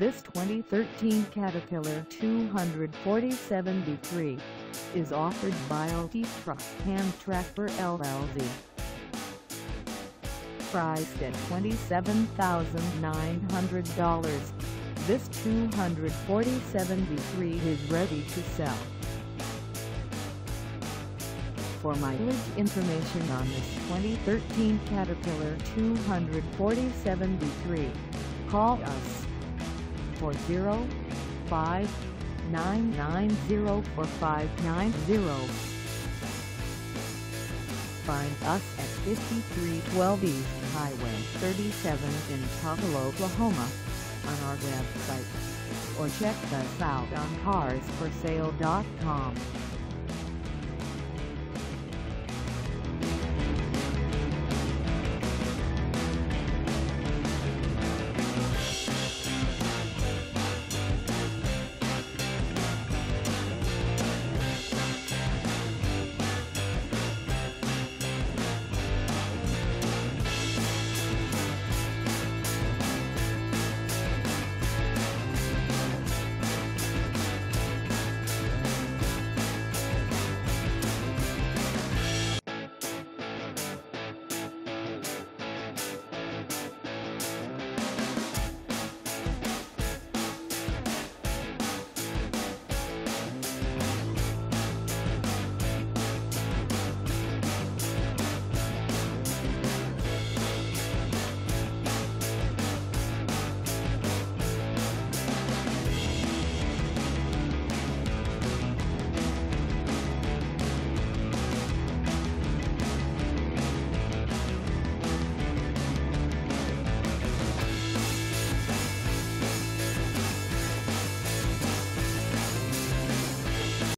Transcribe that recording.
This 2013 Caterpillar 247B3 is offered by OT Truck and Tractor LLC. Priced at $27,900, this 247B3 is ready to sell. For mileage information on this 2013 Caterpillar 247B3, call us 405-990-4590. Find us at 5312 East Highway 37 in Tuttle, Oklahoma on our website or check us out on carsforsale.com.